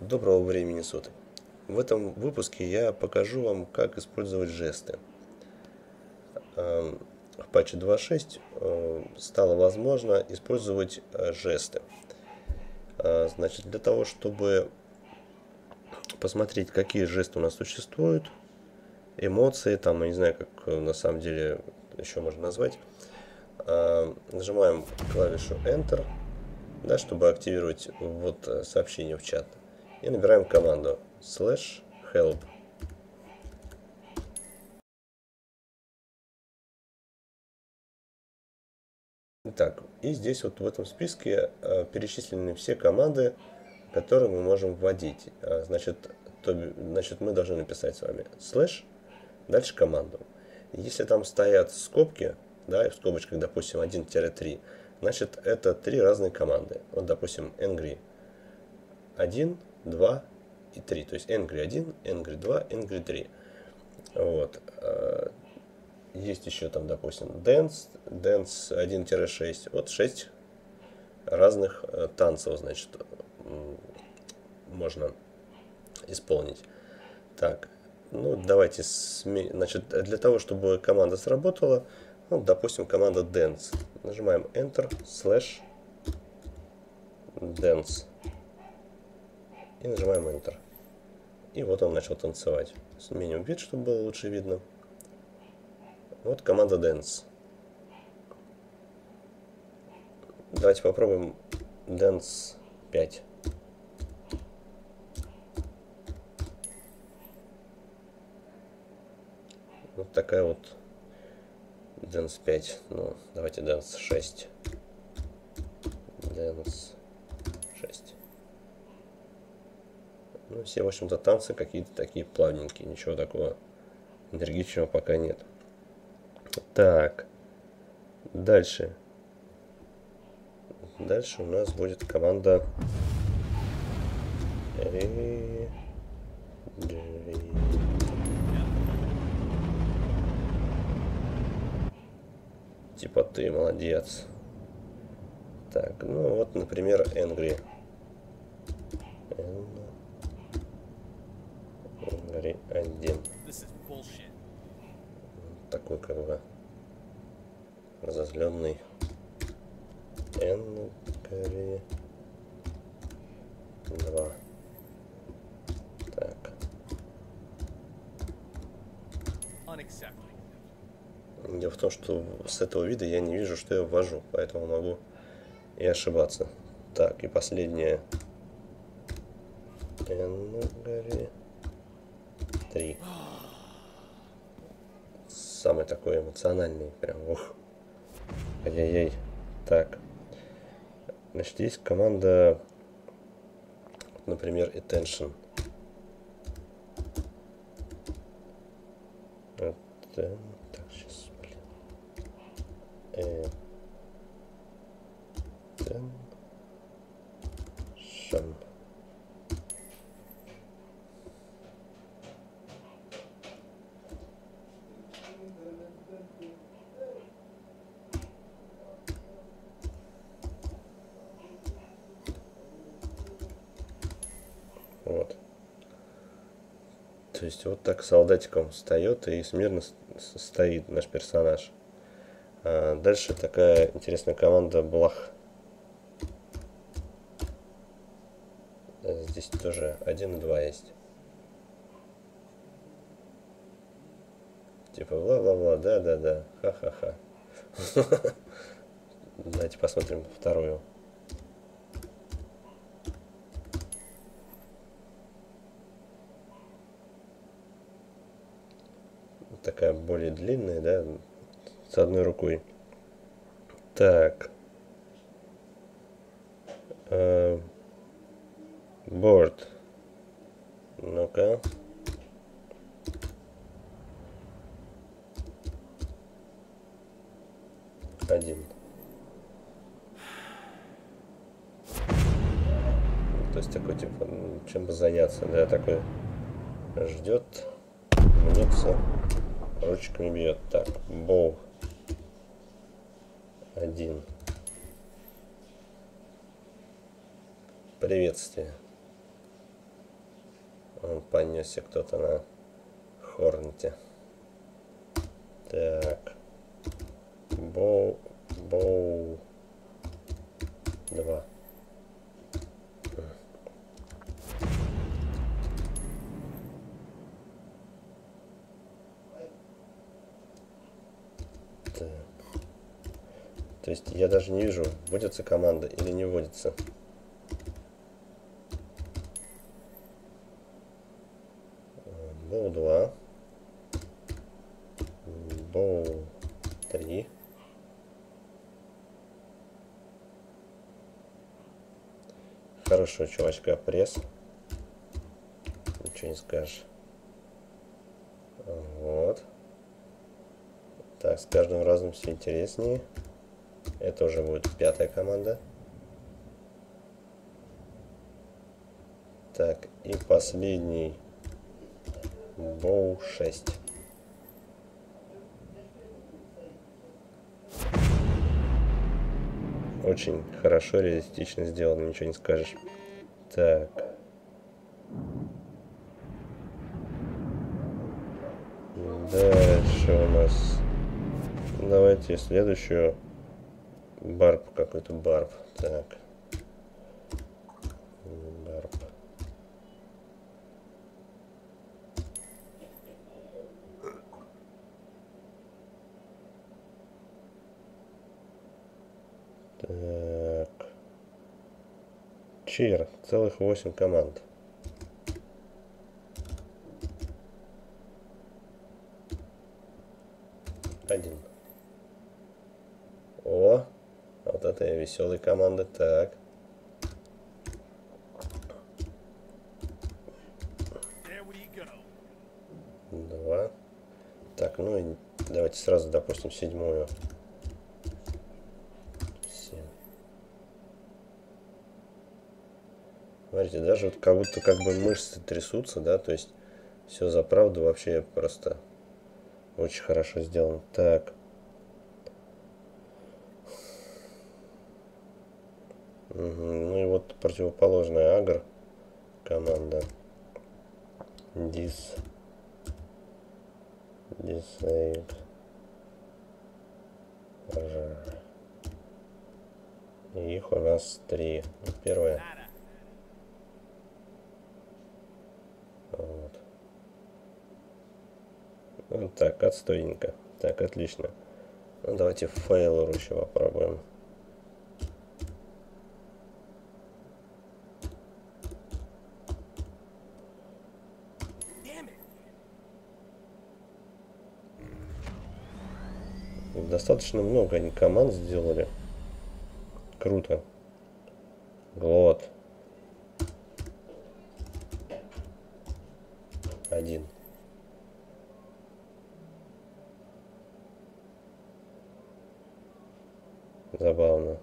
Доброго времени суток. В этом выпуске я покажу вам, как использовать жесты. Эм, в патче 2.6 э, стало возможно использовать э, жесты. Э, значит, для того, чтобы посмотреть, какие жесты у нас существуют, эмоции, там, я не знаю, как на самом деле еще можно назвать, нажимаем клавишу Enter, да, чтобы активировать вот сообщение в чат и набираем команду slash help. Так, и здесь вот в этом списке э, перечислены все команды, которые мы можем вводить. А, значит, то, значит, мы должны написать с вами slash, дальше команду. Если там стоят скобки, да, в скобочках, допустим, 1-3, значит, это три разные команды. Вот, допустим, angry 1, 2 и 3. То есть Angry 1, Angry 2, Angry 3. Вот. Э, есть еще там, допустим, Dance, Dance 1-6. Вот 6 разных э, танцев, значит, можно исполнить. Так, ну давайте, сме... значит, для того, чтобы команда сработала, ну, допустим, команда Dance. Нажимаем Enter, slash, Dance и нажимаем Enter. И вот он начал танцевать. Сменим вид, чтобы было лучше видно. Вот команда Dance. Давайте попробуем Dance 5. Вот такая вот Dance 5. Ну, давайте Dance 6. Dance Ну, все, в общем-то, танцы какие-то такие плавненькие. Ничего такого энергичного пока нет. Так. Дальше. Дальше у нас будет команда... Типа ты молодец. Так, ну вот, например, Angry. Гори один. Такой как бы разозленный. Энгри 2. Так. Дело в том, что с этого вида я не вижу, что я ввожу, поэтому могу и ошибаться. Так, и последнее. Энгри 3. Самый такой эмоциональный, прям, ух. Ай-яй-яй. Так. Значит, есть команда, например, attention. Это... Так, сейчас, блин. Attention. То есть вот так солдатиком встает и смирно стоит наш персонаж. А дальше такая интересная команда Блах. Здесь тоже один и два есть. Типа бла-бла-бла, да-да-да, ха-ха-ха. Давайте посмотрим вторую. Такая более длинная, да, с одной рукой. Так. Э, борт. Ну-ка. Один. То есть такой типа, чем бы заняться, да, такой ждет, мнется ручками бьет. Так, боу. Один. Приветствие. Он понесся кто-то на хорнете. Так. Боу. Боу. Два. То есть я даже не вижу, вводится команда или не вводится. Боу 2. Боу 3. Хорошо, чувачка, пресс. Ничего не скажешь. Вот. Так, с каждым разом все интереснее. Это уже будет пятая команда. Так, и последний. Боу 6. Очень хорошо, реалистично сделано, ничего не скажешь. Так. Дальше у нас... Давайте следующую. Барб какой-то барб. Так. Барб. Так. Чир. Целых восемь команд. Один. О, это веселая команда. Так. Два. Так, ну и давайте сразу допустим седьмую. Смотрите, даже вот как будто как бы мышцы трясутся, да, то есть все за правду вообще просто очень хорошо сделано. Так. Угу. Ну и вот противоположная агр команда. Дис. Дисейд. Их у нас три. Ну, первая. Вот. Вот так, отстойненько. Так, отлично. Ну, давайте фейлор еще попробуем. Достаточно много они команд сделали. Круто. Глот. Один. Забавно.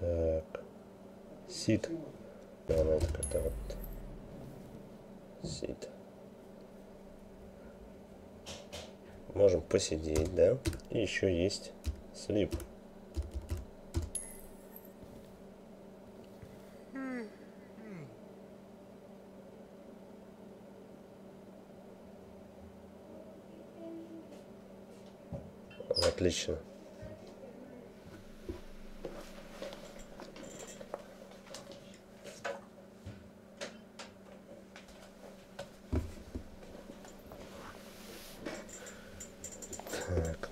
Так. Сид. Ну это как-то вот. Сид. Можем посидеть, да? И еще есть слип. Отлично.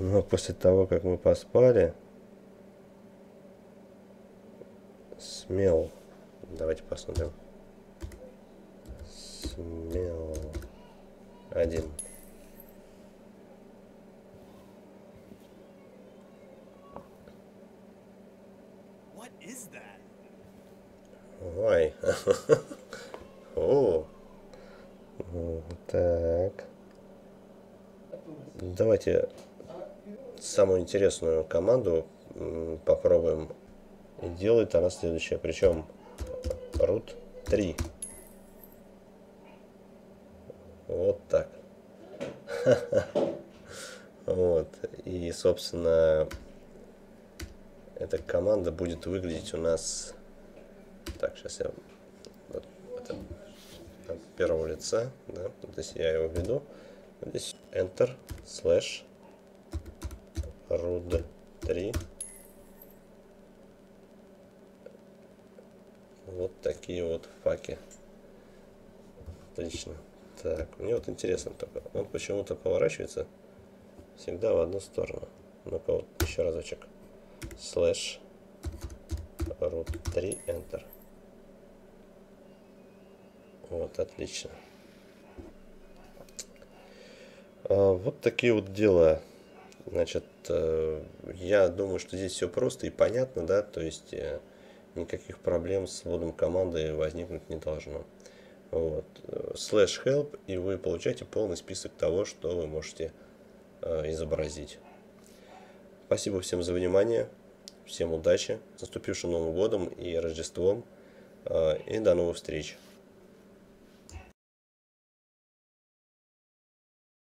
Ну после того, как мы поспали, смел. Давайте посмотрим. Смел. Один. Ой. О. Ну, Так. Давайте самую интересную команду попробуем. И делает она следующее. Причем root 3. Вот так. Вот. И, собственно, эта команда будет выглядеть у нас... Так, сейчас я... Вот, это от первого лица, да, здесь я его введу, здесь Enter, slash, root 3, вот такие вот факи. Отлично. Так, мне вот интересно только, он почему-то поворачивается всегда в одну сторону. Ну-ка вот еще разочек. Слэш root 3 enter. Вот, отлично. А, вот такие вот дела. Значит, я думаю, что здесь все просто и понятно, да, то есть э, никаких проблем с вводом команды возникнуть не должно. Вот. Slash help, и вы получаете полный список того, что вы можете э, изобразить. Спасибо всем за внимание. Всем удачи. С наступившим Новым годом и Рождеством. И до новых встреч.